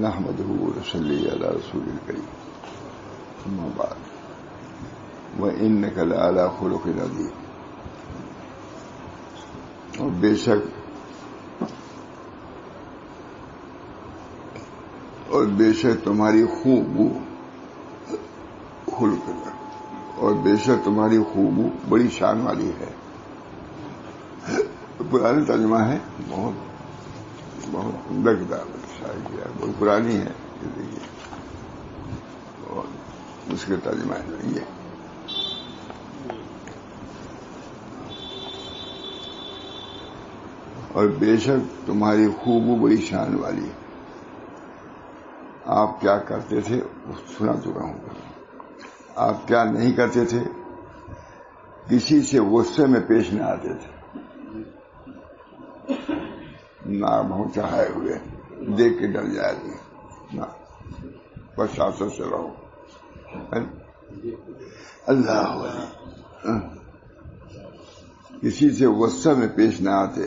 نحمده ونصلي على رسول الكريم. أما بعد. وإنك لعلى خلق عظيم اور بے شک اور بے شک تمہاری خوبو خلق اور بے شک تمہاری خوبو بڑی شان والی ہے. پرانی ترجمہ ہے؟ بہت بہت عمدہ کتاب ہے. بہت پرانی ہے۔ یہ دیکھیے۔ اور اس کے ترجمہ ہے۔ اور بے شک تمہاری خوب بڑی شان والی ہے۔ آپ کیا کرتے تھے؟ سنا چکا ہوں۔ آپ کیا نہیں کرتے تھے؟ کسی سے غصے میں پیش نہ آتے تھے۔ نہ بہت چاہے ہوئے۔ دیکھ کے ڈر جائے گی نہ۔ پرشاسن سے رہو۔ اللہ ہاں۔ کسی سے غصہ میں پیش نہ آتے۔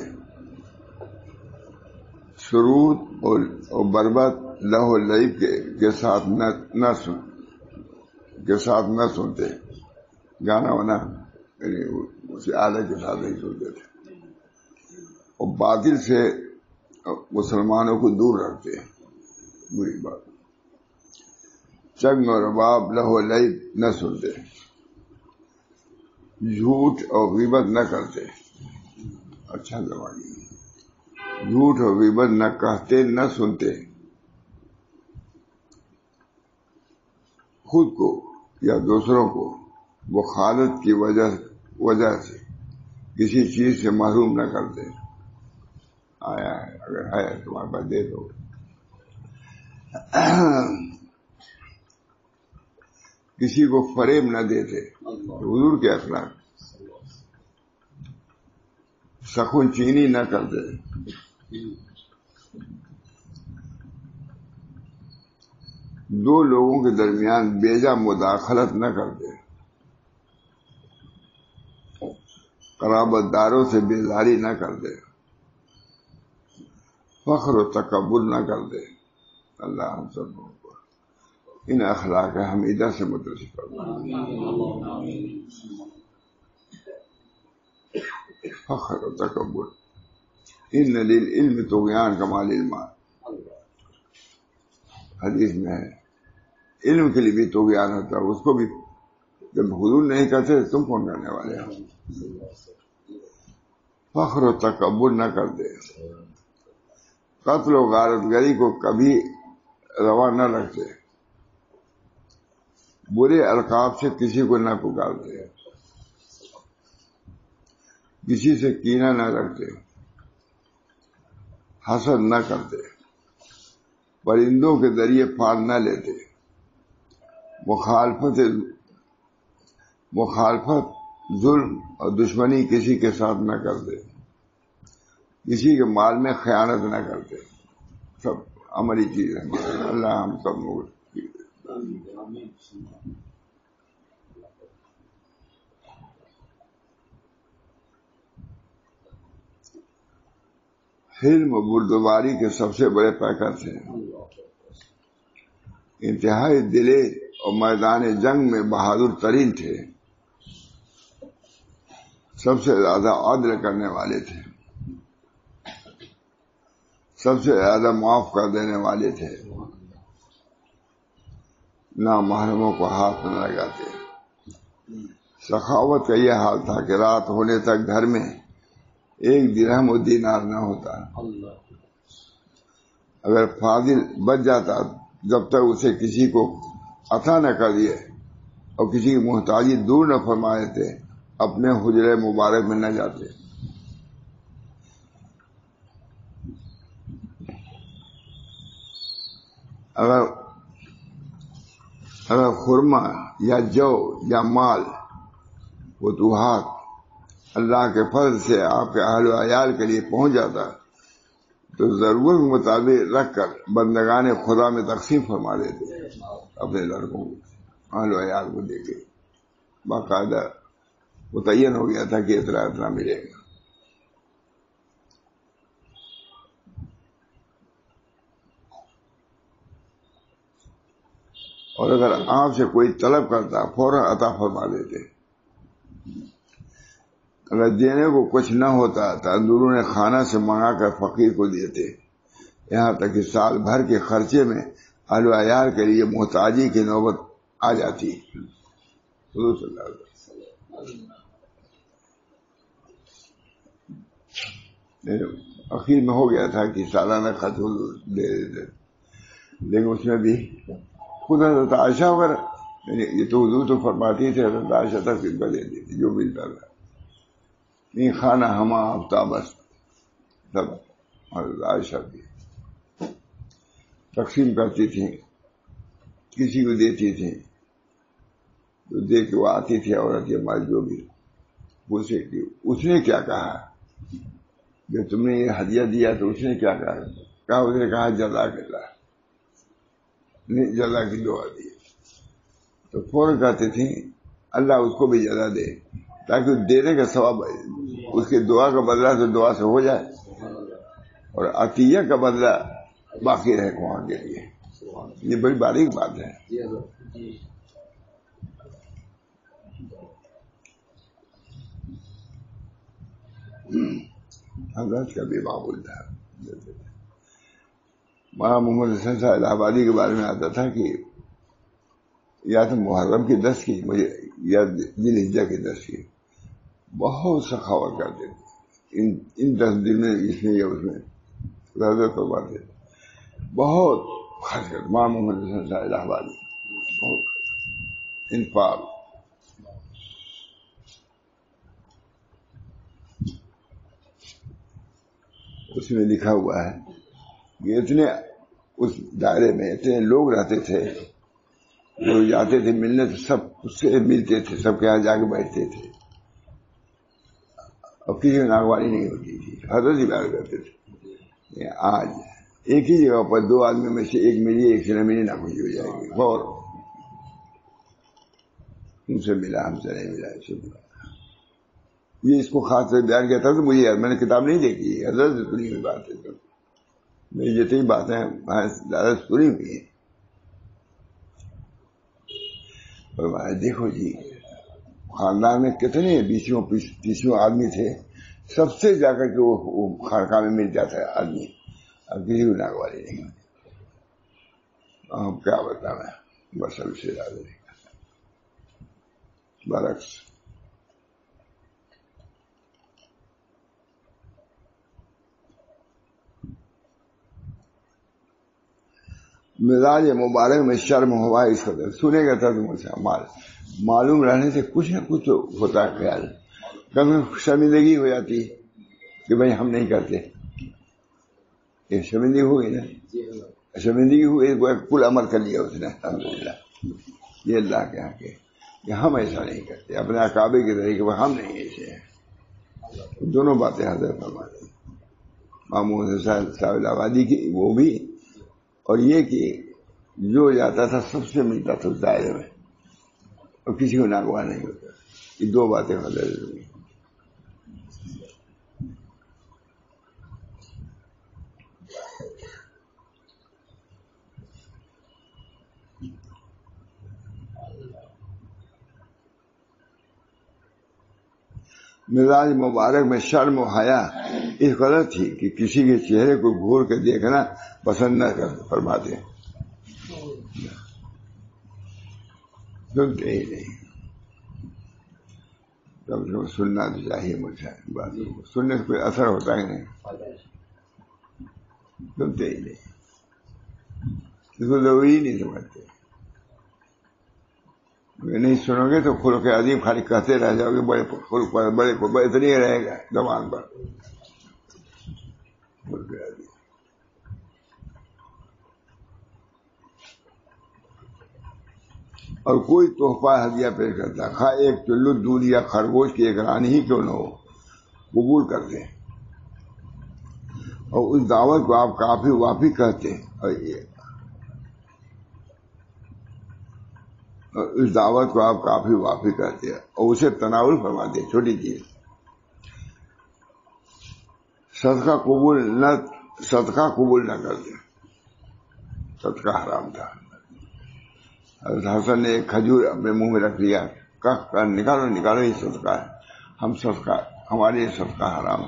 سرود اور بربت لہو لعب کے ساتھ نہ سن کے ساتھ نہ سنتے۔ گانا وانا یعنی اسے آلے کے ساتھ نہیں سنتے تھے۔ اور باطل سے مسلمانوں کو دور رکھتے بری بات۔ چنگ اور رباب لہو لعب نہ سنتے۔ جھوٹ اور غیبت نہ کرتے۔ اچھا زبانی۔ جھوٹ اور غیبت نہ کہتے، نہ سنتے۔ خود کو یا دوسروں کو مخالت کی وجہ وجہ سے کسی چیز سے محروم نہ کرتے۔ آیا ہے اگر ہے تمہارے پاس دے دو۔ کسی کو فریب نہ دیتے حضور کے اخلاق سخن چینی نہ کرتے دو لوگوں کے درمیان بیجا مداخلت نہ کرتے قرابت داروں سے بیزاری نہ کرتے فخر و تکبر نہ کرتے اللہ ہم سب کو ان اخلاق حمیدہ سے متصف فخر و تکبر۔ ان نلیل علم تو گیان کمال علم۔ حدیث میں ہے، علم کے لیے بھی تو گیان ہوتا ہے، اس کو بھی جب حضور نہیں کرتے تم کون کرنے والے ہو؟ فخر و تکبر نہ کرتے قتل و غارت گری کو کبھی روا نہ رکھتے۔ برے القاب سے کسی کو نہ پکارتے۔ کسی سے کینہ نہ رکھتے۔ حسد نہ کرتے۔ پرندوں کے ذریعے پھال نہ لیتے۔ مخالفت مخالفت، ظلم اور دشمنی کسی کے ساتھ نہ کرتے۔ کسی کے مال میں خیانت نہ کرتے۔ سب ہماری چیز ہے۔ اللہ ہم سب لوگ حلم کے سب سے بڑے پیکر تھے۔ انتہائی دلے اور میدان جنگ میں بہادر ترین تھے۔ سب سے زیادہ عدل کرنے والے تھے۔ سب سے زیادہ معاف کر دینے والے تھے۔ نہ محرموں کو ہاتھ نہ لگاتے۔ سخاوت کا یہ حال تھا کہ رات ہونے تک گھر میں ایک درہم و دینار نہ ہوتا۔ اگر فاضل بچ جاتا جب تک اسے کسی کو عطا نہ کر دیے اور کسی کی محتاجی دور نہ فرمائے تھے اپنے حجرے مبارک میں نہ جاتے۔ اگر اگر خورما یا جو یا مال وتوحات اللہ کے فرض سے آپ کے اہل و عیال کے لیے پہنچ جاتا تو ضرورت مطابق رکھ کر بندگان خدا میں تقسیم فرما دیتے اپنے لڑکوں کو، اہل و عیال کو دے کے باقاعدہ متعین ہو گیا تھا کہ اتنا اتنا ملے گا۔ اور اگر آپ سے کوئی طلب کرتا، فوراً عطا فرما دیتے۔ اگر دینے کو کچھ نہ ہوتا تو اندرون نے کھانا سے منگا کر فقیر کو دیتے۔ یہاں تک کہ سال بھر کے خرچے میں عیار کے لیے محتاجی کی نوبت آ جاتی۔ اخیر میں ہو گیا تھا کہ سالانہ خط دے دیتے۔ لیکن اس میں بھی خود حضرت عائشہ وغیرہ۔ یعنی یہ تو حضور تو فرماتی تھے، حضرت عائشہ تک ان دے دیتی جو ملتا تھا۔ یعنی نہیں کھانا ہما ہفتہ بس سب حضرت عائشہ بھی۔ تقسیم کرتی تھی، کسی کو دیتی تھی تو دے کے وہ آتی تھی، عورت یا مال جو بھی۔ پوچھے کہ اس نے کیا کہا؟ جو تم نے یہ ہدیہ دیا تو اس نے کیا کہا؟ کہا، اس نے کہا جزا اللہ۔ نہیں جزا کی دعا دی۔ تو فوراً کہتے تھے، اللہ اس کو بھی جزا دے تاکہ دینے کا ثواب اس کے دعا کا بدلہ تو دعا سے ہو جائے۔ اور عطیہ کا بدلہ باقی رہے وہاں کے لیے۔ یہ بڑی باریک بات ہے۔ حضرت کا بھی معمول تھا مولانا محمد حسن صاحب الہ آبادی کے بارے میں آتا تھا کہ یا تو محرم کی دس کی، مجھے یا دل ہجا کی دس کی۔ بہت سخاوت کرتے تھے۔ ان ان دس دن میں، اس میں یا اس میں۔ حضرت فرماتے بہت خرچ کر مولانا محمد حسن صاحب الہ آبادی بہت انفاق۔ اس میں لکھا ہوا ہے۔ کہ اتنے اس دائرے میں اتنے لوگ رہتے تھے جو جاتے تھے ملنے تو سب اس سے ملتے تھے، سب کے یہاں جا کے بیٹھتے تھے۔ اور کسی میں ناگواری نہیں ہوتی تھی حضرت ہی پیار کرتے تھے۔ آج ایک ہی جگہ پر دو آدمی میں سے ایک ملی، ایک سے نہ ملی، نہ خوشی ہو جائے گی۔ اور ان سے ملا، ہم سے نہیں ملا اسے ملا۔ یہ اس کو خاص سے بیان کیا تھا تو مجھے میں نے کتاب نہیں دیکھی۔ حضرت سے سنی ہوئی بات ہے۔ میری جتنی باتیں زیادہ سنی ہوئی ہیں۔ دیکھو جی خاندان میں کتنے بیسوں تیسوں آدمی تھے۔ سب سے جا کر کے وہ خانقاہ میں مل جاتا ہے آدمی۔ اب کسی کو ناگواری نہیں ہوتی۔ کیا بتا میں؟ بس اب سے زیادہ نہیں برعکس۔ مزاج مبارک میں شرم ہوا اس قدر سنے گا تھا تم سے مال۔ معلوم رہنے سے کچھ نہ کچھ ہوتا ہے خیال۔ کبھی شرمندگی ہو جاتی کہ بھائی ہم نہیں کرتے۔ یہ شرمندگی ہوگی نا۔ شرمندگی ہوئی کل عمل کر لیا اس نے۔ الحمد للہ یہ اللہ کے کے کہ ہم ایسا نہیں کرتے۔ اپنے اکابے کے طریقے ہم نہیں ایسے ہیں۔ دونوں باتیں حضرت فرماتے مامو صاحب آبادی کی وہ بھی اور یہ کہ جو جاتا تھا سب سے ملتا تھا اس دائرے میں، اور کسی کو ناگوا نہیں ہوتا۔ یہ دو باتیں بدل ہوئی مزاج مبارک میں شرم و حیا۔ اس قدر تھی کہ کسی کے چہرے کو گھور کے دیکھنا پسند نہ کر فرماتے سنتے ہی نہیں۔ کم سے کم سننا تو چاہیے مجھے باتوں کو۔ سننے سے کوئی اثر ہوتا ہی نہیں۔ سنتے ہی نہیں۔ اس کو ضروری نہیں سمجھتے۔ نہیں سنو گے تو خلق عظیم خالی کہتے رہ جاؤ گے، بڑے خلق پر بڑے پر اتنی رہے گا زبان پر۔ خلق عظیم۔ اور کوئی تحفہ ہدیہ پیش کرتا، خواہ ایک چلو دودھ یا خرگوش کی ایک رانی ہی کیوں نہ ہو، قبول کرتے۔ اور اس دعوت کو آپ کافی وافی کہتے اور اس دعوت کو آپ کافی وافی کرتے ہیں اور اسے تناول فرماتے ہیں چھوٹی چیز۔ صدقہ قبول نہ، صدقہ قبول نہ کرتے صدقہ حرام تھا۔ حضرت حسن نے ایک کھجور اپنے منہ میں رکھ لیا۔ کہ نکالو نکالو، یہ صدقہ ہے۔ ہم صدقہ، ہمارے یہ صدقہ حرام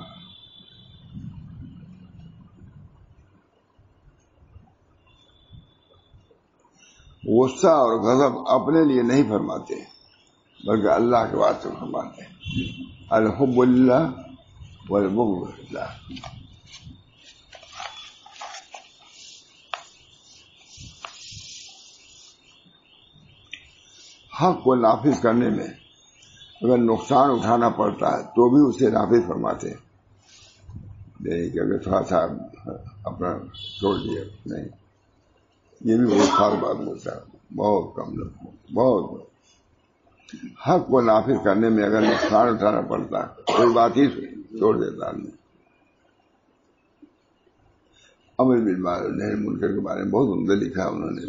غصہ اور غضب اپنے لیے نہیں فرماتے، بلکہ اللہ کے بات سے فرماتے الحب اللہ والبغض اللہ حق کو نافذ کرنے میں اگر نقصان اٹھانا پڑتا ہے تو بھی اسے نافذ فرماتے نہیں یعنی کہ اگر تھوڑا سا اپنا چھوڑ دیا، نہیں۔ یہ بھی بہت خاص بات بولتا ہے۔ بہت کم لوگ بہت حق کو نافذ کرنے میں اگر نقصان اٹھانا پڑتا کوئی بات ہی چھوڑ دیتا آدمی امر بن منکر کے بارے میں بہت عمدہ لکھا انہوں نے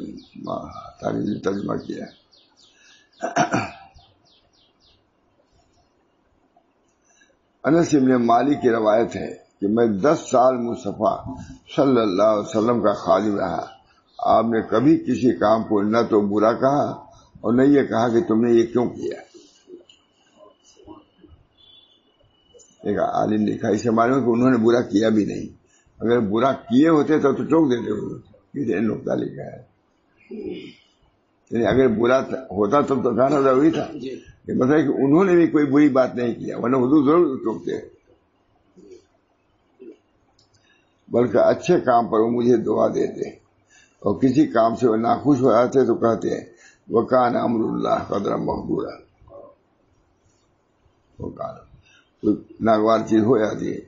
تاکہ ترجمہ کیا انس ابن مالی کی روایت ہے کہ میں دس سال مصطفیٰ صلی اللہ علیہ وسلم کا خادم رہا۔ آپ نے کبھی کسی کام کو نہ تو برا کہا اور نہ یہ کہا کہ تم نے یہ کیوں کیا؟ ایک عالم لکھا اسے معلوم کہ انہوں نے برا کیا بھی نہیں۔ اگر برا کیے ہوتے تو تو ٹوک دیتے نقطہ لکھا ہے۔ یعنی اگر برا ہوتا تب تو کہنا ضروری تھا۔ کہ مطلب کہ انہوں نے بھی کوئی بری بات نہیں کیا ورنہ حضور ضرور ٹوکتے بلکہ اچھے کام پر وہ مجھے دعا دیتے۔ اور کسی کام سے وہ ناخوش ہو جاتے تو کہتے ہیں وہ کان امر اللہ قدر مقبورہ وہ کان کوئی ناگوار چیز ہو جاتی ہے۔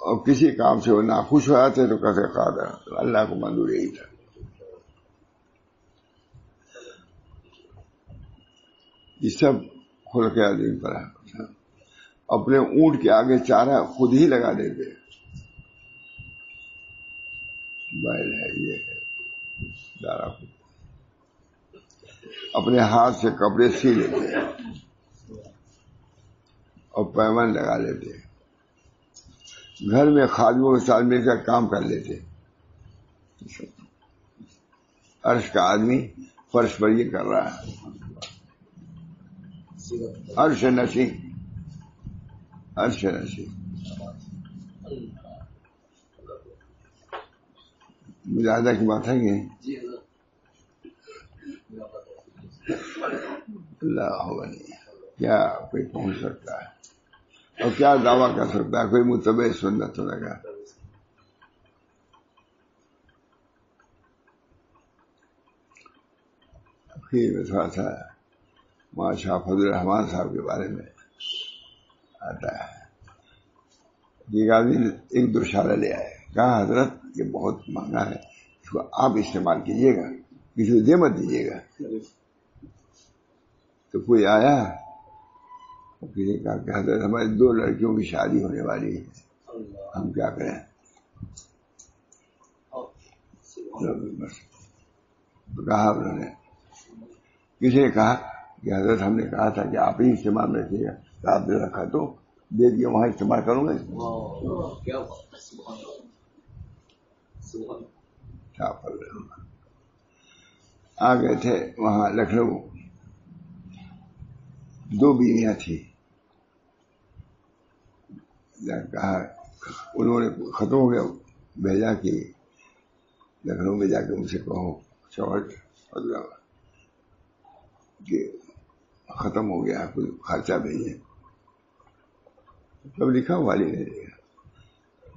اور کسی کام سے وہ ناخوش ہو جاتے تو کہتے قادر، اللہ کو منظور یہی تھا۔ یہ سب کھل کے آدمی پر ہے۔ اپنے اونٹ کے آگے چارہ خود ہی لگا دیتے بیل ہے، یہ ہے۔ دارا اپنے ہاتھ سے کپڑے سی لیتے اور پیمن لگا لیتے گھر میں خادموں کے ساتھ مل کر کام کر لیتے عرش کا آدمی فرش پر یہ کر رہا ہے۔ عرش نشی عرش نشی مجاہدہ کی بات ہے کہ اللہ۔ کیا کوئی پہنچ سکتا ہے؟ اور کیا دعویٰ کر سکتا ہے؟ کوئی متبع سنت لگا پھر میں تھوڑا سا ماشاء فضل الرحمان صاحب کے بارے میں آتا ہے۔ ایک آدمی ایک دوشالہ لے آئے۔ کہا حضرت یہ بہت مہنگا ہے۔ اس کو آپ استعمال کیجیے گا۔ کسی کو دے مت دیجیے گا۔ تو کوئی آیا کسی کہا کہ حضرت، ہمارے دو لڑکیوں کی شادی ہونے والی ہے۔ ہم کیا کریں؟ تو کہا انہوں نے کسی نے کہا کہ حضرت، ہم نے کہا تھا کہ آپ ہی استعمال میں رکھیے گا۔ آپ نے رکھا تو دے دیا، وہاں استعمال کروں گا۔ آ گئے تھے وہاں لکھنؤ۔ دو بیویاں تھیں۔ کہا، انہوں نے ختم ہو گیا بھیجا کہ لکھنؤ میں جا کے ان سے کہو چوٹ کہ ختم ہو گیا، کوئی خرچہ بھیجے تب لکھا، والی نے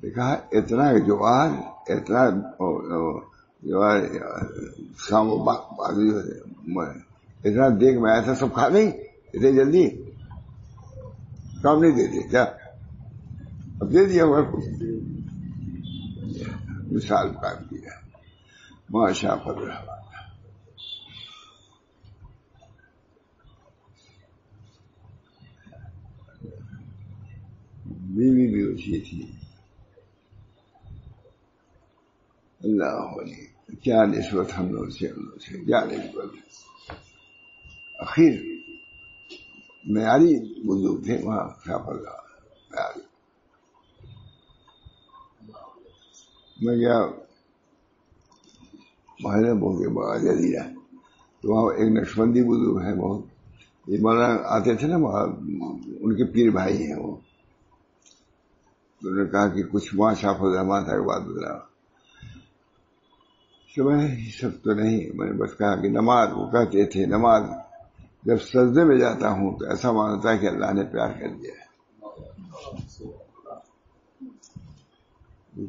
لکھا۔ اتنا جوار اتنا جو اتنا دیکھ میں ایسا سب کھا نہیں اتنے جلدی کام نہیں دیتے کیا اب دے دیا ہوا کچھ مثال کام کیا ماشا پر بیوی بھی اچھی تھی اللہ علیہ کیا نسبت ہم لوگ سے ہم لوگ سے کیا نسبت اخیر، معیاری بزرگ تھے، وہاں سفر معیاری میں گیا محلے بہت کے دیا۔ تو وہاں ایک نقشبندی بزرگ ہے بہت۔ یہ مولانا آتے تھے نا، وہاں ان کے پیر بھائی ہیں وہ۔ تو انہوں نے کہا کہ کچھ ماں شاف الرحمان تھا کے بعد بدلا میں سب تو نہیں، میں نے بس کہا کہ نماز وہ کہتے تھے، نماز جب سجدے میں جاتا ہوں تو ایسا مانتا ہے کہ اللہ نے پیار کر دیا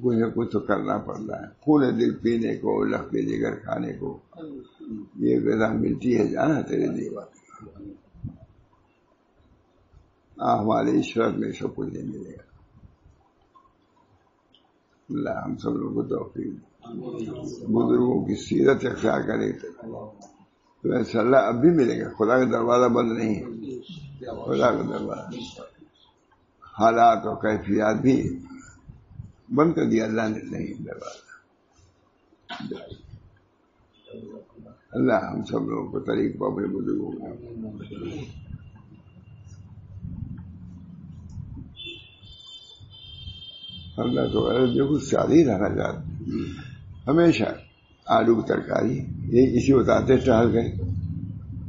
کچھ نہ کچھ تو کرنا پڑتا ہے۔ خون دل پینے کو لکھتے جگر کھانے کو۔ یہ غذا ملتی ہے، جانا تیرے لیے۔ ہمارے عشرت میں سب کچھ نہیں ملے گا۔ اللہ ہم سب لوگوں کو توفیق بزرگوں کی سیرت اختیار کرے تو ایسا اللہ اب بھی ملے گا۔ خدا کا دروازہ بند نہیں ہے۔ خدا کا دروازہ۔ حالات اور کیفیات بھی بند کر دیا۔ اللہ نے نہیں دروازہ۔ اللہ ہم سب لوگوں کو طریق کو اپنے بزرگوں کو۔ اللہ تو بالکل سادہ رہنا چاہتے ہمیشہ آلو کی ترکاری یہ اسی بتاتے ٹہل گئے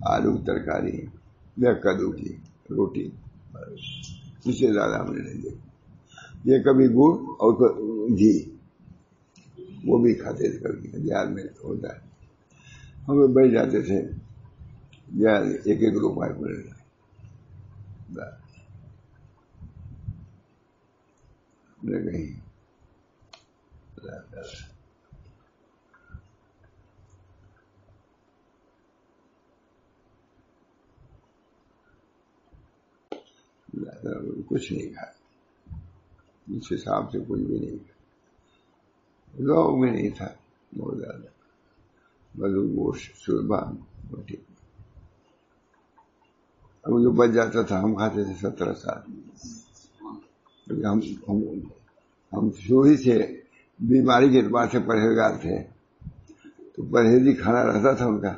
آلو کی ترکاری یا کدو کی روٹی۔ اس سے زیادہ ہم نے نہیں دیکھا۔ یہ کبھی گڑ اور گھی جی۔ وہ بھی کھاتے تھے کبھی۔ بہار میں ہوتا ہے۔ ہم بیٹھ جاتے تھے۔ ایک ایک روپئے مل کہیں کچھ نہیں کھا اس حساب سے کچھ بھی نہیں کھا لوگ بھی نہیں تھا، بہت زیادہ۔ بدو گوشت شربا روٹی اب جو بچ جاتا تھا، ہم کھاتے تھے سترہ سال۔ ہم ہم شروع ہی سے بیماری کے اعتبار سے پرہیزگار تھے۔ تو پرہیزی کھانا رہتا تھا ان کا،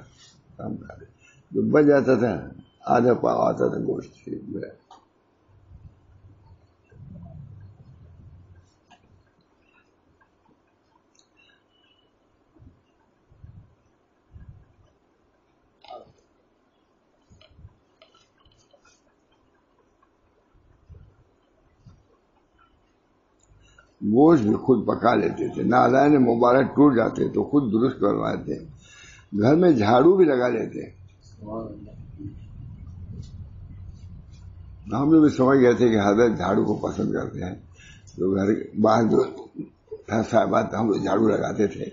ہم کھاتے۔ جو بچ جاتا تھا، آدھا پاؤ آتا تھا گوشت گوشت بھی خود پکا لیتے تھے نالائن مبارک ٹوٹ جاتے، تو خود درست کرواتے۔ گھر میں جھاڑو بھی لگا لیتے۔ ہم لوگ بھی سمجھ گئے تھے کہ حضرت جھاڑو کو پسند کرتے ہیں۔ تو گھر باہر جو صاحبات ہم لوگ جھاڑو لگاتے تھے۔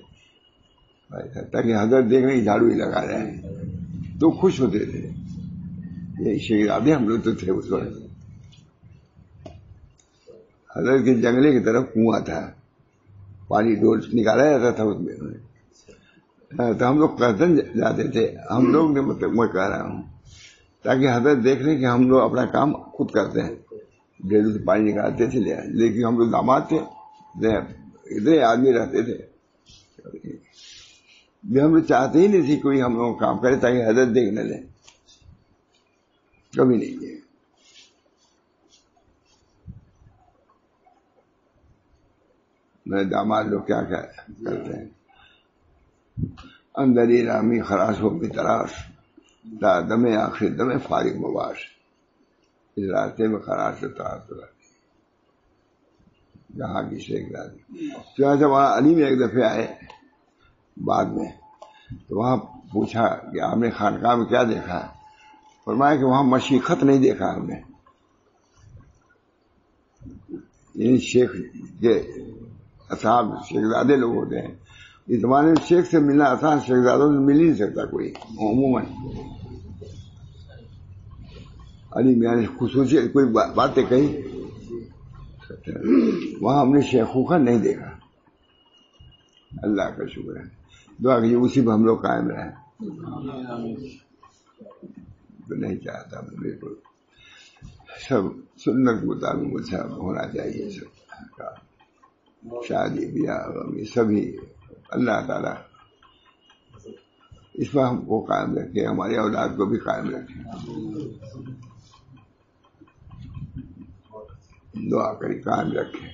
تاکہ حضرت دیکھ رہے جھاڑو ہی لگا رہے ہیں۔ تو خوش ہوتے تھے۔ یہ شیرادی ہم لوگ تو تھے اس وقت۔ حضرت کے جنگلے کی طرف کنواں تھا۔ پانی ڈول نکالا جاتا تھا اس میں۔ ہاں، تو ہم لوگ کرتن جاتے تھے۔ ہم لوگ نے مطلب میں کہہ رہا ہوں، تاکہ حضرت دیکھ لیں کہ ہم لوگ اپنا کام خود کرتے ہیں۔ ڈیڑھ سے پانی نکالتے تھے لیکن ہم لوگ داماد تھے اتنے آدمی رہتے تھے۔ ہم لوگ چاہتے ہی نہیں تھے کوئی ہم لوگ کام کرے تاکہ حضرت دیکھ نہ لیں۔ کبھی نہیں کیا میرے داماد لوگ کیا کرتے ہیں؟ اندری رامی خراش ہو بھی تراش دم آخر دم فارغ مباش۔ اس راستے میں خراش سے تراش رہتی جہاں کی شیخ دادی چنانچہ وہاں علی میں ایک دفعہ آئے بعد میں۔ تو وہاں پوچھا کہ آپ نے خانقاہ میں کیا دیکھا؟ فرمایا کہ وہاں مشیقت نہیں دیکھا ہم نے۔ یعنی شیخ کے اصحاب شیخزادے لوگ ہوتے ہیں۔ اس زمانے میں شیخ سے ملنا آسان، شیخزادوں سے مل ہی نہیں سکتا کوئی، عموماً۔ علی میاں نے خصوصیت کوئی باتیں کہی وہاں ہم نے شیخوخا نہیں دیکھا۔ اللہ کا شکر ہے۔ دعا کہ اسی پہ ہم لوگ قائم رہے تو نہیں چاہتا میں بالکل۔ سب سنت کے مطابق ہونا چاہیے۔ سب۔ شادی، بیاہ سبھی۔ اللہ تعالیٰ اس پر ہم کو قائم رکھے ہمارے اولاد کو بھی قائم رکھے۔ دعا کری، قائم رکھے۔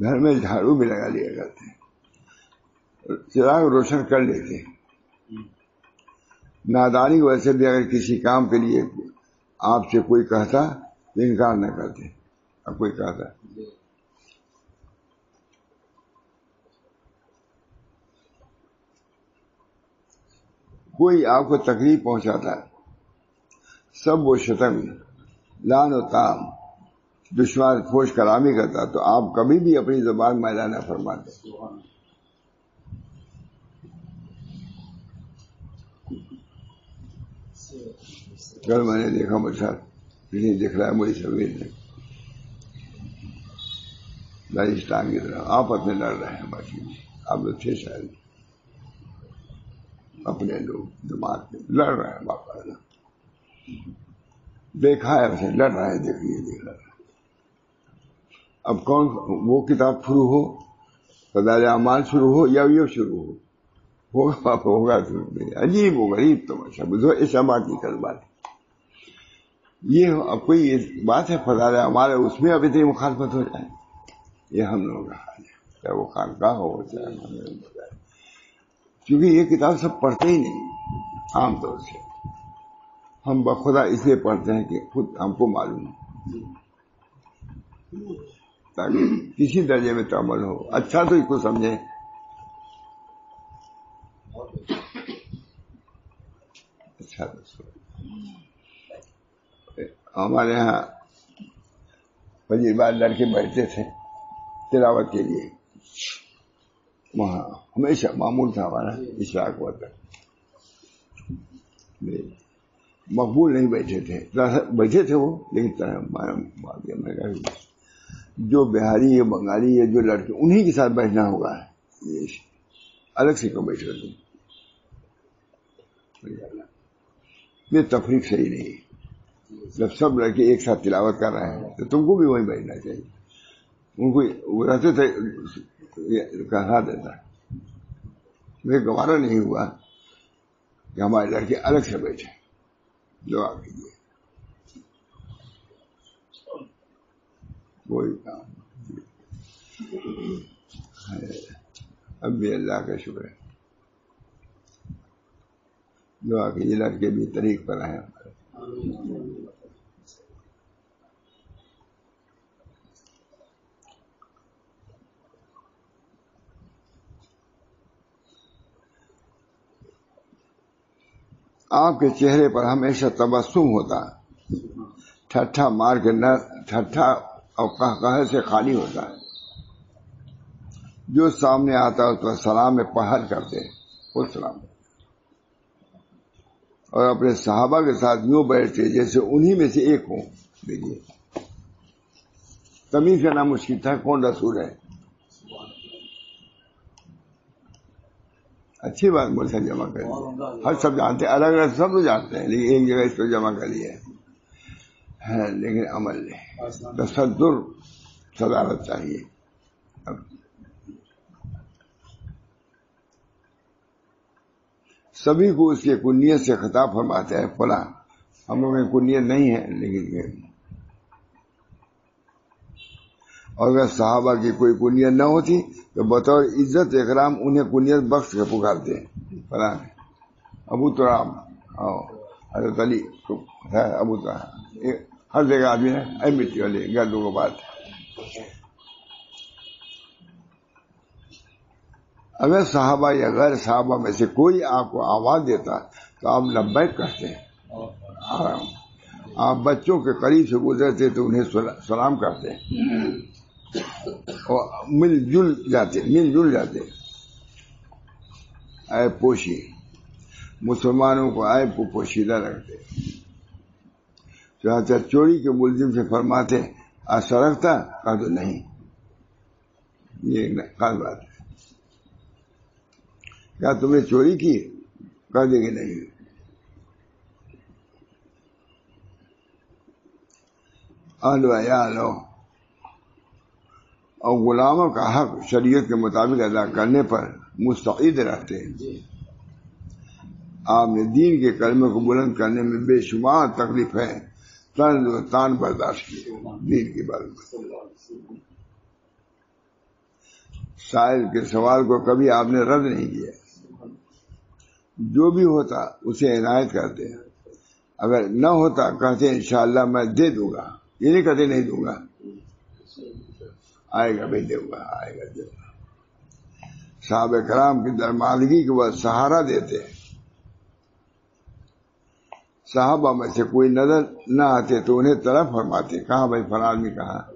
گھر میں جھاڑو بھی لگا لیا کرتے چراغ روشن کر لیتے نادانی کی وجہ سے بھی اگر کسی کام کے لیے آپ سے کوئی کہتا، تو انکار نہ کرتے۔ اب کوئی کہتا۔ کوئی آپ کو تکلیف پہنچاتا۔ سب وہ شتم، لان و تام، دشوار پھوش کرامی کرتا۔ تو آپ کبھی بھی اپنی زبان میدان نہ فرماتے۔ کل میں نے دیکھا مجھا نہیں دیکھ رہا ہے، مجھے شبیر نے راجستھان کی طرح آپس میں لڑ رہے ہیں، باقی آپ لوگ تھے شاید اپنے لوگ دماغ میں لڑ رہے ہیں باپا دیکھا ہے اسے لڑ رہے ہیں دیکھیے دیکھ رہا ہے اب کون وہ کتاب شروع ہو؟ فضال اعمال شروع ہو یا یہ شروع ہو؟ ہوگا پاپا ہوگا عجیب ہو غریب تماشا۔ بزو ایسا بات نہیں کر بات یہ اب کوئی بات ہے فضال اعمال اس میں اب اتنی مخالفت ہو جائے۔ یہ ہم لوگوں کا حال ہے۔ چاہے وہ خانقاہ ہو، چاہے کیونکہ یہ کتاب سب پڑھتے ہی نہیں، عام طور سے۔ ہم بخدا اس لیے پڑھتے ہیں کہ خود ہم کو معلوم ہے تاکہ کسی درجے میں تعمل ہو۔ اچھا تو اس کو سمجھیں۔ اچھا تو ہمارے یہاں پچیس بار لڑکے بیٹھتے تھے تلاوت کے لیے۔ وہاں ہمیشہ معمول تھا ہمارا اشراق وقت مقبول نہیں بیٹھے تھے۔ بیٹھے تھے وہ، لیکن میں جو بہاری ہے بنگالی ہے جو لڑکے، انہی کے ساتھ بیٹھنا ہوگا۔ الگ سے کیوں بیٹھ رہے یہ تفریق صحیح نہیں جب سب لڑکے ایک ساتھ تلاوت کر رہے ہیں، تو تم کو بھی وہیں بیٹھنا چاہیے۔ ان کو رہتے تھے کہا دیتا۔ مجھے گوارا نہیں ہوا کہ ہمارے لڑکے الگ سے بیٹھے۔ دعا کیجیے۔ کوئی کام اب بھی اللہ کا شکر ہے۔ دعا کیجیے، لڑکے بھی طریق پر آئے ہمارے آپ کے چہرے پر ہمیشہ تبسم ہوتا ٹھٹھا مار کے نہ ٹھٹھا اور کہ سے خالی ہوتا ہے۔ جو سامنے آتا ہے اس پر سلام میں پہل کرتے خود سلام اور اپنے صحابہ کے ساتھ یوں بیٹھتے جیسے انہی میں سے ایک ہوں۔ دیکھیے۔ تمیز کرنا مشکل تھا کون رسول ہے؟ اچھی بات سے جمع کر ہر سب جانتے ہیں الگ الگ سب تو جانتے ہیں لیکن ایک جگہ اس کو جمع کر لیا ہے لیکن عمل نہیں تصدر صدارت چاہیے۔ سبھی کو اس کے کنیت سے خطاب فرماتے ہیں، فلاں، ہم لوگ میں کنیت نہیں ہے لیکن اور اگر صحابہ کی کوئی کنیت نہ ہوتی تو بطور عزت اکرام انہیں کنیت بخش کے پکارتے فلاں۔ ابو ترام حضرت علی ابو ترام ہر جگہ آدمی ہے، اے مٹی والے، گردوں کو بات ہے۔ اگر صحابہ یا غیر صحابہ میں سے کوئی آپ کو آواز دیتا تو آپ لبیک کرتے ہیں۔ آپ بچوں کے قریب سے گزرتے تو انہیں سلام کرتے اور مل جل جاتے، مل جل جاتے۔ اے پوشی، مسلمانوں کو آئے کو پوشیدہ رکھتے۔ چاہتے چوری کے ملزم سے فرماتے آج سڑکتا کہا تو نہیں۔ یہ خاص بات ہے۔ کیا تم نے چوری کی؟ کہہ دے گی نہیں۔ آلو یا لو اور غلاموں کا حق شریعت کے مطابق ادا کرنے پر مستعد رہتے ہیں۔ آپ نے دین کے کلمے کو بلند کرنے میں بے شمار تکلیف ہے۔ تن و تان برداشت کی دین کی بات۔ شاعر کے سوال کو کبھی آپ نے رد نہیں کیا۔ جو بھی ہوتا اسے عنایت کرتے ہیں۔ اگر نہ ہوتا کہتے انشاءاللہ میں دے دوں گا۔ یہ نہیں کہتے نہیں دوں گا۔ آئے گا بھی دوں گا، آئے گا دے گا۔ صحاب کرام کی درمادگی کے بعد سہارا دیتے صحابہ میں سے کوئی نظر نہ آتے تو انہیں طرف فرماتے کہاں بھائی فر آدمی کہاں؟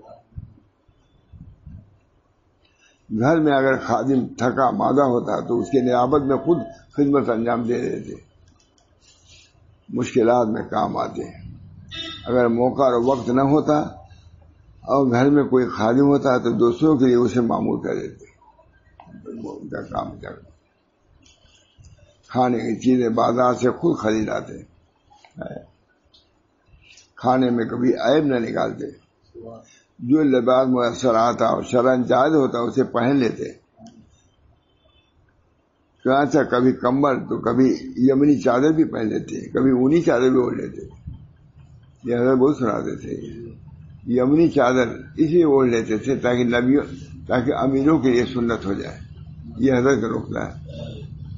گھر میں اگر خادم تھکا مادہ ہوتا تو اس کے نیابت میں خود خدمت انجام دے دیتے۔ مشکلات میں کام آتے ہیں۔ اگر موقع اور وقت نہ ہوتا اور گھر میں کوئی خادم ہوتا تو دوسروں کے لیے اسے معمول کر دیتے۔ ان کا کام کر۔ کھانے کی چیزیں بازار سے خود خرید آتے کھانے میں کبھی عیب نہ نکالتے۔ جو لباس میسر آتا اور شرن جائز ہوتا اسے پہن لیتے۔ چنانچہ کبھی کمبل تو کبھی یمنی چادر بھی پہن لیتے، کبھی اونی چادر بھی اوڑھ لیتے۔ یہ حضرت بہت سناتے تھے۔ یمنی چادر اسی اوڑھ لیتے تھے تاکہ نبیوں تاکہ امیروں کے لیے سنت ہو جائے۔ یہ حضرت کا نقطہ ہے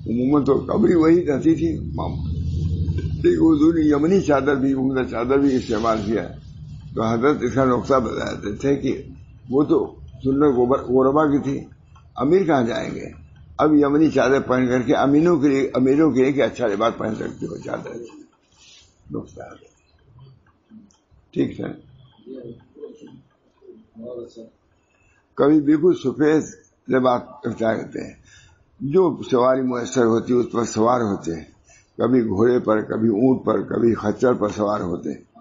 عموماً تو کبھی وہی رہتی تھی۔ اردو نے یمنی چادر بھی، عمدہ چادر بھی استعمال کیا۔ تو حضرت اس کا نقطہ بتاتے تھے کہ وہ تو سنت غوربا کی تھی۔ امیر کہاں جائیں گے؟ اب یمنی چادر پہن کر کے امینوں کے لیے امیروں کے لیے کہ اچھا لباس پہن سکتے ہو چادر نقطہ ٹھیک ہے۔ کبھی بالکل سفید لباس اختیار کرتے ہیں۔ جو سواری میسر ہوتی ہے، اس پر سوار ہوتے ہیں۔ کبھی گھوڑے پر، کبھی اونٹ پر، کبھی خچر پر سوار ہوتے ہیں۔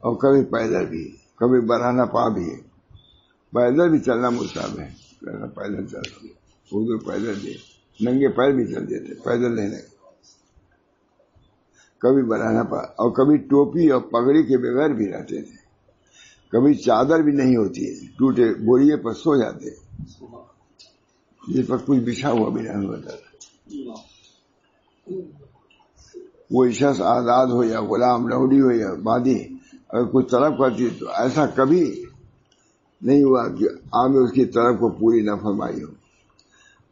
اور کبھی پیدل بھی، کبھی برانا پا بھی پیدل بھی چلنا مستاب ہے۔ پیدل چلتے اردو پیدل بھی ننگے پیر بھی چل دیتے، پیدل لینے کبھی بنانا پا، اور کبھی ٹوپی اور پگڑی کے بغیر بھی رہتے تھے۔ کبھی چادر بھی نہیں ہوتی ہے۔ ٹوٹے، بوریے پر سو جاتے۔ جس پر کچھ بچھا ہوا بھی نہیں ہوتا وہ شخص آزاد ہو یا غلام لوڈی ہو یا بادی اگر کچھ طرف کرتی تو ایسا کبھی نہیں ہوا کہ آپ نے اس کی طرف کو پوری نہ فرمائی ہو۔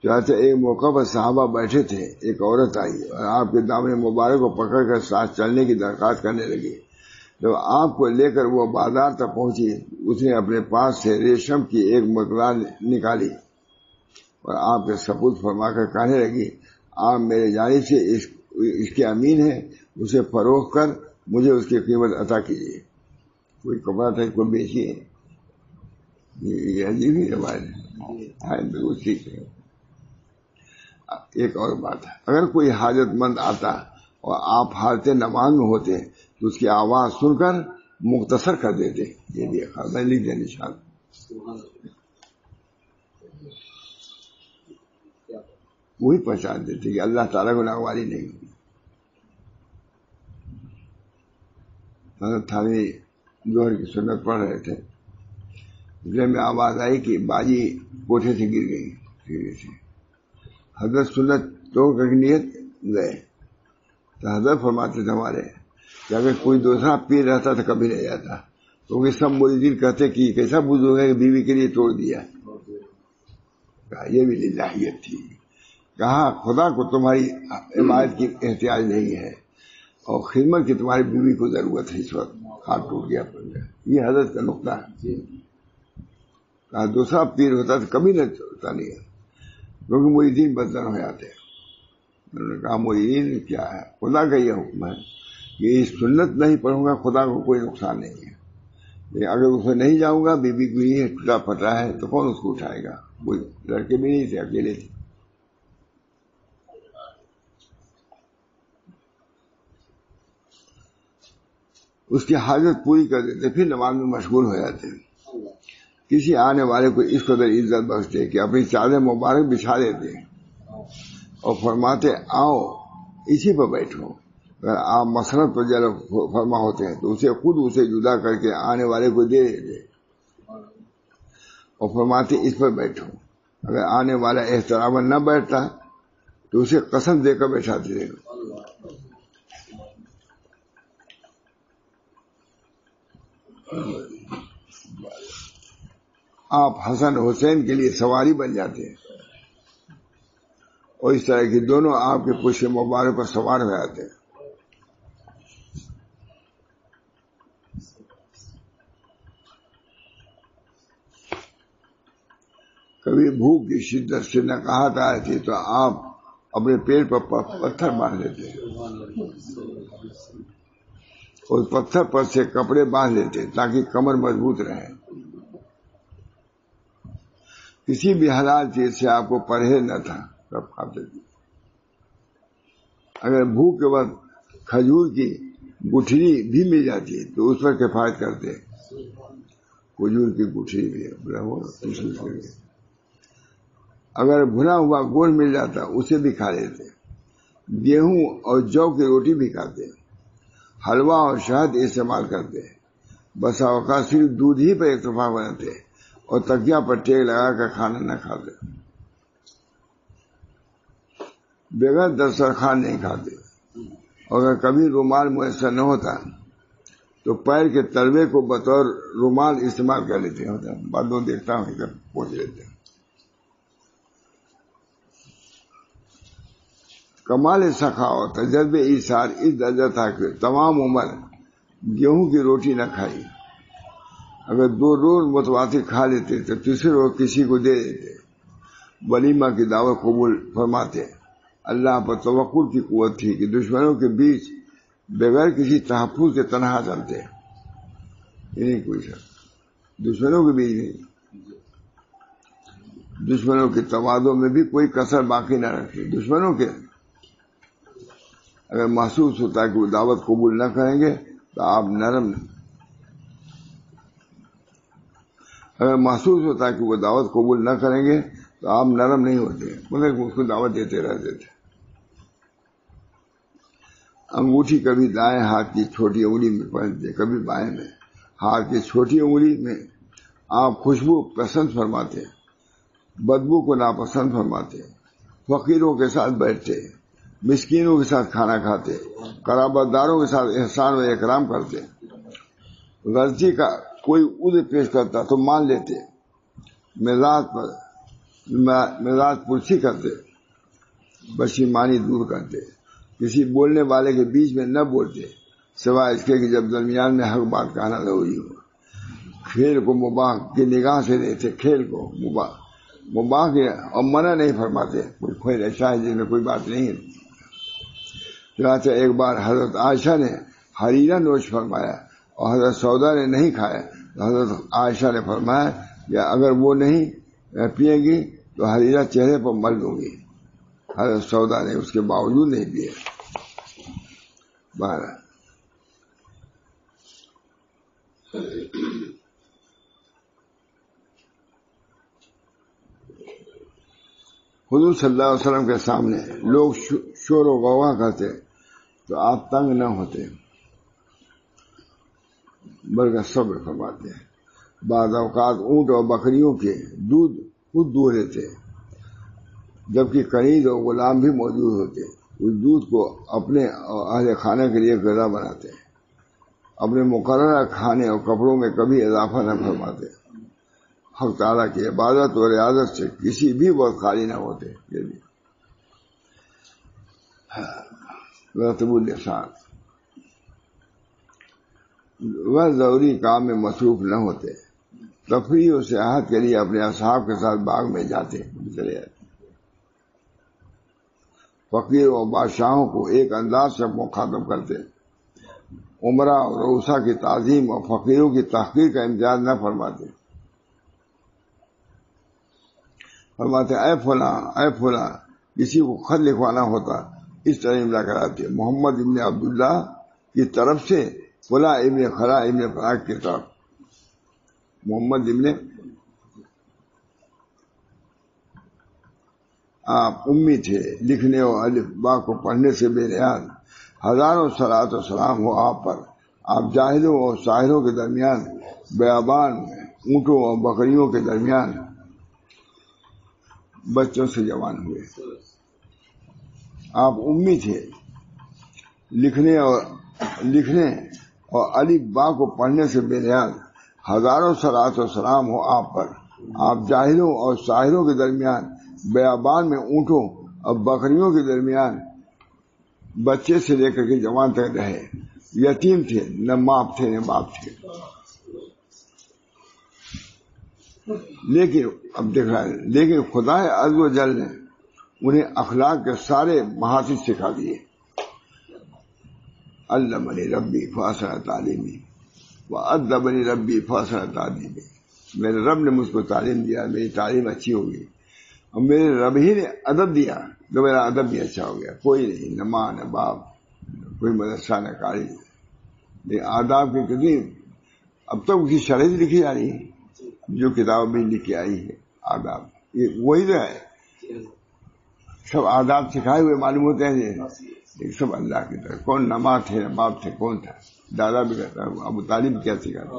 چاہتے ایک موقع پر صحابہ بیٹھے تھے ایک عورت آئی اور آپ کے دامن مبارک کو پکڑ کر ساتھ چلنے کی درخواست کرنے لگی۔ جب آپ کو لے کر وہ بازار تک پہنچی اس نے اپنے پاس سے ریشم کی ایک مقدار نکالی اور آپ کے سپوت فرما کر کہنے لگی آپ میرے جانب سے اس, اس کے امین ہیں اسے فروخت کر مجھے اس کی قیمت عطا کیجیے۔ کوئی کپڑا تھا کوئی بیچیے یہ عجیب ہی روایت ہے۔ بالکل ٹھیک ہے۔ ایک اور بات ہے۔ اگر کوئی حاجت مند آتا اور آپ حالت میں ہوتے تو اس کی آواز سن کر مختصر کر دیتے۔ یہ دیکھا میں لکھ دیں نشان وہی پہچان دیتے کہ اللہ تعالیٰ کو ناگواری نہیں۔ ہوگی حضرت تھانی جوہر کی سنت پڑھ رہے تھے۔ میں آواز آئی کہ باجی کوٹھے سے گر گئی۔ سیڑھی سے حضرت سنت تو نیت گئے۔ تو حضرت فرماتے تھے ہمارے کہ اگر کوئی دوسرا پیر رہتا تو کبھی نہیں جاتا کیونکہ سب مودی دن کہتے کہ کیسا بزرگ ہے کہ بیوی کے لیے توڑ دیا۔ کہا، یہ بھی للہیت تھی۔ کہا، خدا کو تمہاری عبادت کی احتیاط نہیں ہے اور خدمت کی تمہاری بیوی کو ضرورت ہے اس وقت۔ ہاتھ ٹوٹ گیا پڑ گیا۔ یہ حضرت کا نقطہ ہے۔ کہا دوسرا پیر ہوتا تو کبھی نہ ہوتا نہیں ہے۔ کیونکہ مجھے دین بدتر ہو جاتے انہوں نے کہا مجھے کیا ہے؟ خدا کا یہ حکم ہے کہ اس سنت نہیں پڑھوں گا خدا کو کوئی نقصان نہیں ہے۔ لیکن اگر اسے نہیں جاؤں گا بیوی کو یہ ٹوٹا پھٹا ہے تو کون اس کو اٹھائے گا؟ کوئی لڑکے بھی نہیں تھے اکیلے تھے۔ اس کی حاجت پوری کر دیتے پھر نماز میں مشغول ہو جاتے کسی آنے والے کو اس قدر عزت بخشتے کہ اپنی چادر مبارک بچھا دیتے اور فرماتے آؤ، اسی پر بیٹھو۔ اگر آپ مسرت پر جب فرما ہوتے ہیں تو اسے خود اسے جدا کر کے آنے والے کو دے دیتے اور فرماتے اس پر بیٹھو۔ اگر آنے والا احترام نہ بیٹھتا تو اسے قسم دے کر بیٹھاتے تھے آپ حسن حسین کے لیے سواری بن جاتے ہیں اور اس طرح کی دونوں آپ کے پش مبارک پر سوار ہو جاتے ہیں۔ کبھی بھوک کی شدت سے نہ کہا آئی تھی تو آپ اپنے پیٹ پر پتھر باندھ لیتے اس پتھر پر سے کپڑے باندھ لیتے تاکہ کمر مضبوط رہے۔ کسی بھی حلال چیز سے آپ کو پرہیز نہ تھا، سب کھاتے تھے اگر بھوک کے وقت کھجور کی گٹھری بھی مل جاتی تو اس پر کفایت کرتے۔ کھجور کی گٹھری بھی اگر بھنا ہوا گوشت مل جاتا، اسے بھی کھا لیتے۔ گیہوں اور جو کی روٹی بھی کھاتے۔ حلوہ اور شہد استعمال کرتے بسا اوقات صرف دودھ ہی پر اتفاق بناتے اور تکیا پر ٹیک لگا کر کھانا نہ کھاتے۔ بغیر دسترخوان نہیں کھاتے۔ اگر کبھی رومال میسر نہ ہوتا تو پیر کے تلوے کو بطور رومال استعمال کر لیتے ہوتا بعدوں دیکھتا ہوں ادھر پہنچ لیتے کمال سخاؤ تجرب ایسار اس درجہ تھا کہ تمام عمر گیہوں کی روٹی نہ کھائی۔ اگر دو روز متواتر کھا لیتے تو تیسرے روز کسی کو دے دیتے۔ ولیمہ کی دعوت قبول فرماتے۔ اللہ پر توقع کی قوت تھی کہ دشمنوں کے بیچ بغیر کسی تحفظ کے تنہا چلتے۔ نہیں کوئی سر دشمنوں کے بیچ نہیں۔ دشمنوں کے توادوں میں بھی کوئی کسر باقی نہ رکھے۔ دشمنوں کے اگر محسوس ہوتا ہے کہ وہ دعوت قبول نہ کریں گے، تو آپ نرم اگر محسوس ہوتا ہے کہ وہ دعوت قبول نہ کریں گے، تو آپ نرم نہیں ہوتے مگر اس کو دعوت دیتے رہتے تھے۔ انگوٹھی کبھی دائیں ہاتھ کی چھوٹی انگلی میں پہنتے کبھی بائیں میں۔ ہاتھ کی چھوٹی انگلی میں آپ خوشبو پسند فرماتے بدبو کو ناپسند فرماتے فقیروں کے ساتھ بیٹھتے مسکینوں کے ساتھ کھانا کھاتے قرابت داروں کے ساتھ احسان و اکرام کرتے۔ غلطی کا کوئی ادھر پیش کرتا تو مان لیتے۔ مزاج پر مزاج پرسی کرتے بشی مانی دور کرتے۔ کسی بولنے والے کے بیچ میں نہ بولتے، سوائے اس کے کہ جب درمیان میں حق بات کہنا ضروری ہو۔ کھیل کو مباح کی نگاہ سے دیتے، کھیل کو مباح۔ مباح کے اور منع نہیں فرماتے، کوئی کھیل ایسا ہے جس میں کوئی بات نہیں ہے۔ چنانچہ ایک بار حضرت عائشہ نے حریرہ نوش فرمایا اور حضرت سودا نے نہیں کھایا تو حضرت عائشہ نے فرمایا کہ اگر وہ نہیں پیئیں گی تو حریرہ چہرے پر مل دوں گی۔ حضرت سودا نے اس کے باوجود نہیں پیے بارہ حضور صلی اللہ علیہ وسلم کے سامنے لوگ شور و غوا کرتے۔ تو آپ تنگ نہ ہوتے۔ بلکہ صبر فرماتے ہیں۔ بعض اوقات اونٹ اور بکریوں کے دودھ خود دو لیتے جبکہ قریض اور غلام بھی موجود ہوتے اس دودھ کو اپنے اہل خانے کے لیے غذا بناتے اپنے مقررہ کھانے اور کپڑوں میں کبھی اضافہ نہ فرماتے۔ حق تعالیٰ کی عبادت اور ریاضت سے کسی بھی وقت خالی نہ ہوتے۔ یہ بھی۔ رتب الحسان وہ ضروری کام میں مصروف نہ ہوتے۔ تفریح اور سیاحت کے لیے اپنے اصحاب کے ساتھ باغ میں جاتے۔ چلے جاتے فقیر و بادشاہوں کو ایک انداز سے مخاطب کرتے۔ عمرہ اور روسا کی تعظیم اور فقیروں کی تحقیق کا امتیاز نہ فرماتے۔ فرماتے، اے فلاں اے فلاں، کسی کو خط لکھوانا ہوتا۔ اس طرح املا کراتے محمد ابن عبداللہ کی طرف سے فلاں ابن خلا ابن فراق کی طرف۔ محمد ابن آپ امی تھے، لکھنے اور الف با کو پڑھنے سے بے نیاز ہزاروں سلاط و سلام ہو آپ پر۔ آپ جاہدوں اور شاہروں کے درمیان، بیابان، اونٹوں اور بکریوں کے درمیان بچوں سے جوان ہوئے۔ آپ امی تھے، لکھنے اور لکھنے اور علی با کو پڑھنے سے بے نیاز۔ ہزاروں سلاط و سلام ہو آپ پر۔ آپ جاہلوں اور شاہروں کے درمیان، بیابان میں اونٹوں اور بکریوں کے درمیان بچے سے لے کر کے جوان تک رہے۔ یتیم تھے، نہ ماپ تھے، نہ باپ تھے۔ لیکن اب دیکھ رہا ہے لیکن خدا عز و جل نے انہیں اخلاق کے سارے محاسن سکھا دیے۔ اللہ منی ربی فاصلہ تعلیمی وہ ادبنی ربی فاصلہ تعلیمی۔ میرے رب نے مجھ کو تعلیم دیا، میری تعلیم اچھی ہوگی اور میرے رب ہی نے ادب دیا تو میرا ادب بھی اچھا ہو گیا۔ کوئی نہیں، نہ ماں، نہ باپ، کوئی مدرسہ، نہ کاری لیکن آداب کی کتنی اب تک اس کی شرح لکھی جا رہی ہے جو کتاب بھی لکھ کے آئی ہے آداب۔ یہ وہی تو ہے۔ سب آداب سکھائے ہوئے معلوم ہوتے ہیں جی۔ لیکن سب اللہ کی طرف۔ کون نماز تھے نہ باپ تھے، کون تھا؟ دادا بھی کہتا ابو طالب کیا سکھاتا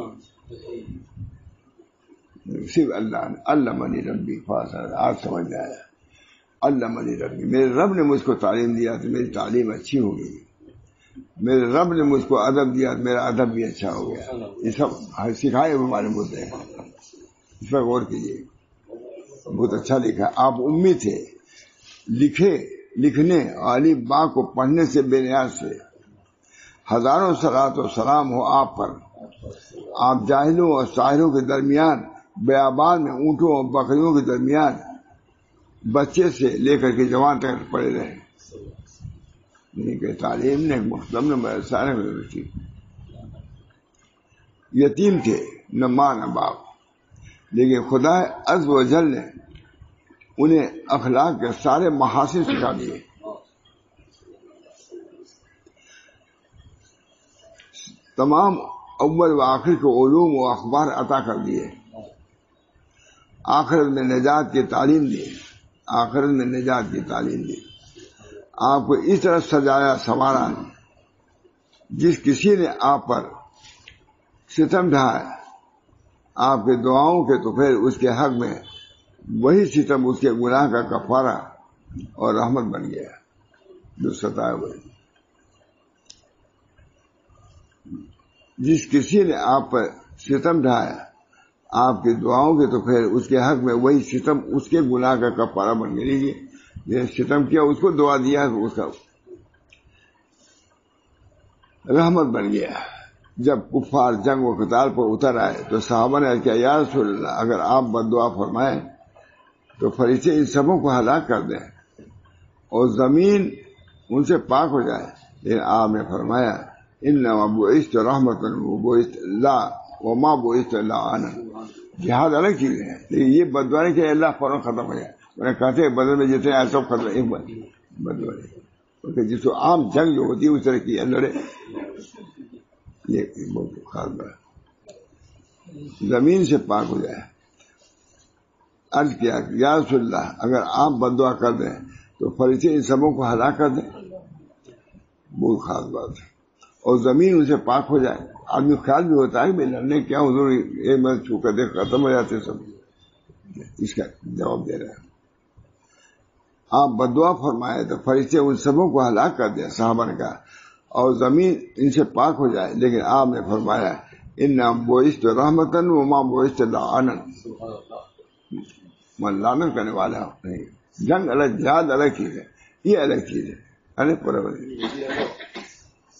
صرف اللہ نے اللہ منی ربی فاصل آج سمجھ میں آیا۔ اللہ منی ربی، میرے رب نے مجھ کو تعلیم دیا تو میری تعلیم اچھی ہو گئی۔ میرے رب نے مجھ کو ادب دیا تو میرا ادب بھی اچھا ہو گیا۔ یہ سب سکھائے ہوئے معلوم ہوتے ہیں۔ اس پر غور کیجیے بہت اچھا لکھا۔ آپ امی تھے۔ لکھے، لکھنے علی با کو پڑھنے سے بے نیاز سے ہزاروں سلاد و سلام ہو آپ پر۔ آپ جاہلوں اور شاہروں کے درمیان، بیابان میں اونٹوں اور بکریوں کے درمیان بچے سے لے کر کے جوان تک پڑے رہے۔ یعنی کہ تعلیم نے مختلف نے سارے رکھی یتیم تھے، نہ ماں نہ باپ۔ لیکن خدا از و جل نے انہیں اخلاق کے سارے محاسن سکھا دیے تمام اول و آخر کے علوم و اخبار عطا کر دیے۔ آخرت میں نجات کی تعلیم دی۔ آخرت میں نجات کی تعلیم دی۔ آپ کو اس طرح سجایا سنوارا۔ جس کسی نے آپ پر ستم ڈھایا آپ کے دعاؤں کے تو پھر اس کے حق میں وہی ستم اس کے گناہ کا کفارہ اور رحمت بن گیا جو ستائے ہوئے۔ جس کسی نے آپ پر ستم ڈھایا، آپ کی دعاؤں کے تو پھر اس کے حق میں وہی ستم اس کے گناہ کا کفارہ بن گئی یہ ستم کیا، اس کو دعا دیا اس کا رحمت بن گیا۔ جب کفار جنگ و قتال پر اتر آئے تو صحابہ نے کیا یا رسول اللہ، اگر آپ بد دعا فرمائیں تو فرشتے ان سبوں کو ہلاک کر دیں اور زمین ان سے پاک ہو جائے۔ لیکن آپ نے فرمایا ان بوئست رحمت اللہ، و ماں بوئست اللہ آنند جہاد الگ چیزیں ہیں لیکن یہ بدوانی کہ اللہ فوراً ختم ہو جائے۔ انہیں کہتے ہیں بدل میں جتنے آئے سب ختم، ایک بدوانی کیونکہ جس کو عام جنگ جو ہوتی ہے، اس طرح کی لڑے۔ یہ بہت خاص بات۔ زمین سے پاک ہو جائے۔ عرض کیا یا رسول اللہ، اگر آپ بدعا کر دیں تو فرشتے ان سبوں کو ہلاک کر دیں۔ بہت خاص بات ہے۔ اور زمین ان سے پاک ہو جائے۔ آدمی خیال بھی ہوتا ہے کہ لڑنے کیا حضور ایک میں چھو کر دیکھ ختم ہو جاتے سب۔ اس کا جواب دے رہے ہیں۔ آپ بدعا فرمائے تو فرشتے ان سبوں کو ہلاک کر دیں، صحابہ نے کہا۔ اور زمین ان سے پاک ہو جائے۔ لیکن آپ نے فرمایا ان نام بوئست رحمتن و ماں بوئست آنند میں لانت کرنے والا نہیں۔ جنگ الگ جہاد الگ چیز ہے۔ یہ الگ چیز ہے۔ ارے پورا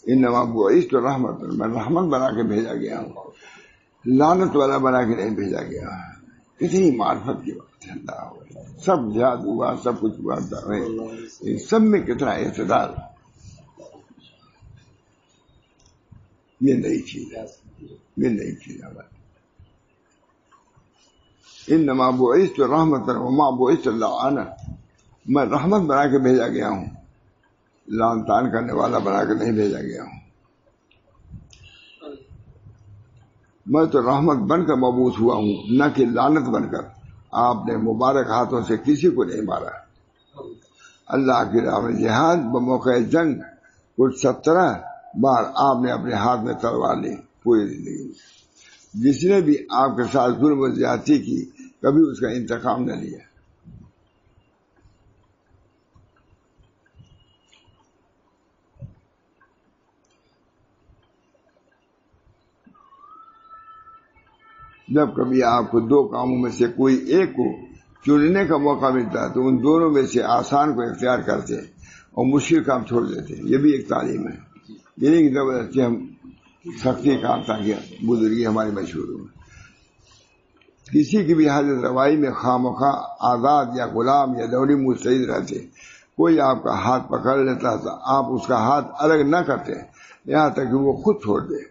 ان نواب بوئست رحمت میں رحمت بنا کے بھیجا گیا ہوں۔ لانت والا بنا کے نہیں بھیجا گیا۔ کتنی معرفت کی بات ہے۔ اللہ۔ سب جہاد ہوا سب کچھ ہوا۔ سب میں کتنا اعتدال۔ یہ نئی چیز ہے۔ یہ نئی چیز ہے۔ ان نما رحمت وما بوئس اللہ آنا میں رحمت بنا کے بھیجا گیا ہوں۔ لان تان کرنے والا بنا کے نہیں بھیجا گیا ہوں۔ میں تو رحمت بن کر مبوس ہوا ہوں، نہ کہ لانت بن کر۔ آپ نے مبارک ہاتھوں سے کسی کو نہیں مارا۔ اللہ کی راہ میں جہاد بموقع جنگ کچھ سترہ بار آپ نے اپنے ہاتھ میں تلوار لی پوری زندگی جس نے بھی آپ کے ساتھ ظلم و زیادتی کی کبھی اس کا انتقام نہ لیا۔ جب کبھی آپ کو دو کاموں میں سے کوئی ایک کو چننے کا موقع ملتا ہے تو ان دونوں میں سے آسان کو اختیار کرتے ہیں اور مشکل کام چھوڑ دیتے۔ ہیں یہ بھی ایک تعلیم ہے۔ یہ نہیں کہ زبردستی ہم سختی کام تاکہ بزرگی ہماری مشہور ہو کسی کی بھی حاضر روائی میں خواہ مخواہ آزاد یا غلام یا دوری مستعد رہتے کوئی آپ کا ہاتھ پکڑ لیتا تو آپ اس کا ہاتھ الگ نہ کرتے یہاں تک کہ وہ خود چھوڑ دے۔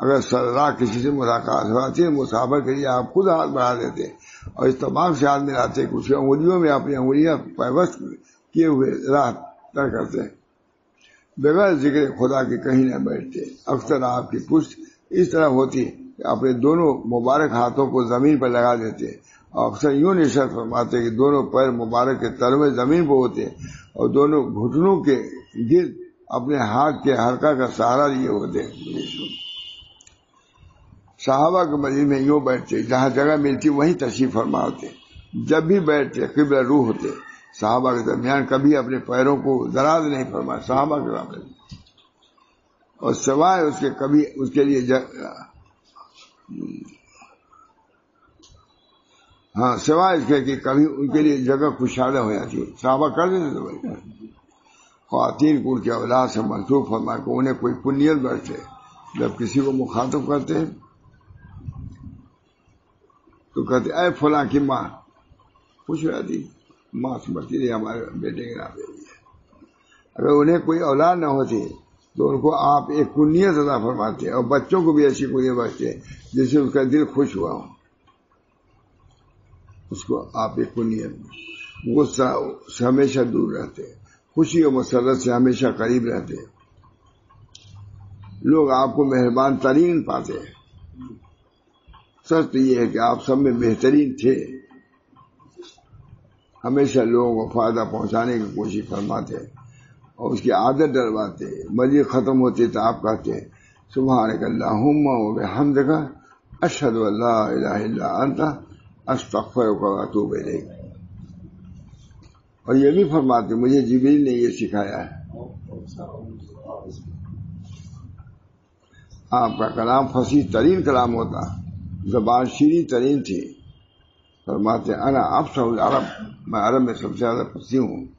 اگر سرا کسی سے ملاقات ہو جاتی ہے، مسافر کے لیے آپ خود ہاتھ بڑھا دیتے اور اس تمام سے ہاتھ ملاتے کچھ انگلیوں میں اپنی انگلیاں پیوست کیے ہوئے راہ طے کرتے بغیر ذکر خدا کے کہیں نہ بیٹھتے۔ اکثر آپ کی پشت اس طرح ہوتی کہ اپنے دونوں مبارک ہاتھوں کو زمین پر لگا دیتے اور اکثر یوں نشر فرماتے کہ دونوں پیر مبارک کے تلوے زمین پہ ہوتے اور دونوں گھٹنوں کے گرد اپنے ہاتھ کے حلقہ کا سہارا لیے ہوتے صحابہ کے مجید میں یوں بیٹھتے جہاں جگہ ملتی وہیں تشریف فرما ہوتے جب بھی بیٹھتے قبل روح ہوتے صحابہ کے درمیان کبھی اپنے پیروں کو دراز نہیں فرمایا، صحابہ کے رابطے اور سوائے اس کے کبھی اس کے لیے ہاں سوائے اس کے کہ کبھی ان کے لیے جگہ خوشحالہ ہو جاتی صحابہ کر دیتے تو بھائی۔ خواتین کو ان کے اولاد سے منسوخ فرما کہ انہیں کوئی پنیت بیٹھے جب کسی کو مخاطب کرتے تو کہتے اے فلاں کی ماں، خوش ہو جاتی ماں سمجھتی رہی ہمارے بیٹے کے نام اگر انہیں کوئی اولاد نہ ہوتی تو ان کو آپ ایک کنیت ادا فرماتے ہیں اور بچوں کو بھی ایسی کنیت بچتے جس سے اس کا دل خوش ہوا ہوں اس کو آپ ایک کنیت غصہ سے ہمیشہ دور رہتے خوشی اور مسرت سے ہمیشہ قریب رہتے لوگ آپ کو مہربان ترین پاتے سچ تو یہ ہے کہ آپ سب میں بہترین تھے۔ ہمیشہ لوگوں کو فائدہ پہنچانے کی کوشش فرماتے اور اس کی عادت ڈرواتے مزید ختم ہوتی تو آپ کہتے سبحان اللہ حمد کا اشد اللہ الہ الا استغفر کا تو بے اور یہ بھی فرماتے مجھے جبریل نے یہ سکھایا ہے۔ آپ کا کلام فصیح ترین کلام ہوتا زبان شیریں ترین تھی فرماتے انا اب سب عرب میں عرب میں سب سے زیادہ پسی ہوں۔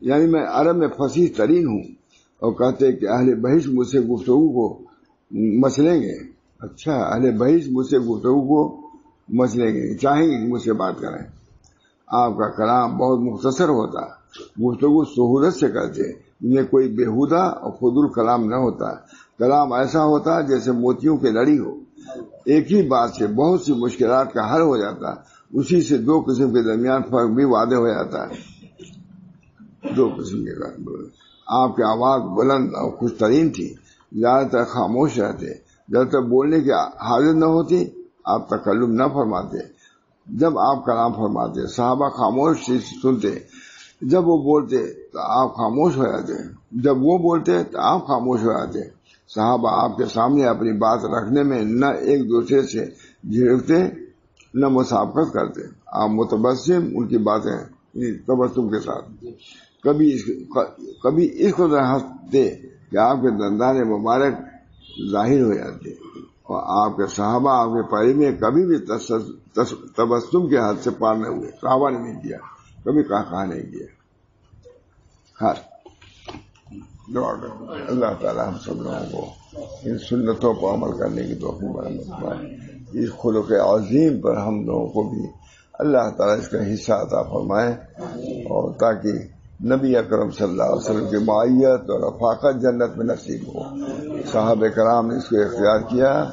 یعنی میں عرب میں فصیح ترین ہوں اور کہتے کہ اہل بحث مجھ سے گفتگو کو مسلیں گے۔ اچھا اہل بحث مجھ سے گفتگو کو مسلیں گے۔ چاہیں گے مجھ سے بات کریں۔ آپ کا کلام بہت مختصر ہوتا۔ گفتگو سہولت سے کرتے۔ میں کوئی بےحدہ اور فضول کلام نہ ہوتا۔ کلام ایسا ہوتا جیسے موتیوں کی لڑی ہو۔ ایک ہی بات سے بہت سی مشکلات کا حل ہو جاتا۔ اسی سے دو قسم کے درمیان فرق بھی وعدے ہو جاتا۔ ہے دو قسم کے آپ کی آواز بلند اور خوش ترین تھی۔ زیادہ تر خاموش رہتے۔ جب تک بولنے کی حاضر نہ ہوتی، آپ تکلم نہ فرماتے۔ جب آپ کلام فرماتے، صحابہ خاموش سنتے۔ جب وہ بولتے تو آپ خاموش ہو جاتے۔ جب وہ بولتے تو آپ خاموش ہو جاتے۔ صحابہ آپ کے سامنے اپنی بات رکھنے میں نہ ایک دوسرے سے جھڑکتے نہ مسابقت کرتے۔ آپ متبسم ان کی باتیں یعنی تبسم کے ساتھ۔ کبھی اس کبھی اس کو ہنستے کہ آپ کے دندان مبارک ظاہر ہو جاتے اور آپ کے صحابہ، آپ کے پڑی میں کبھی بھی تبسم کے ہاتھ سے پار نہ ہوئے۔ صحابہ نے نہیں کیا، کبھی کہا کہا نہیں کیا۔ ہر۔ دعا اللہ تعالیٰ ہم سب لوگوں کو ان سنتوں کو عمل کرنے کی توفیق برآمد پائے اس خلق عظیم پر ہم لوگوں کو بھی اللہ تعالیٰ اس کا حصہ عطا فرمائے اور تاکہ نبی اکرم صلی اللہ علیہ وسلم کی معیت اور رفاقت جنت میں نصیب ہو۔ صاحب کرام نے اس کو اختیار کیا،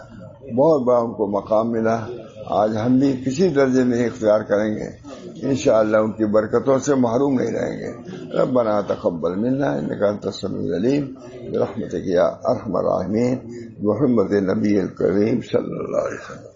بہت بڑا ان کو مقام ملا۔ آج ہم بھی کسی درجے میں اختیار کریں گے۔ انشاءاللہ ان کی برکتوں سے محروم نہیں رہیں گے۔ ربنا تقبل منا انك انت السميع العليم برحمتك يا ارحم الراحمين محمد النبي الكريم صلى الله عليه وسلم۔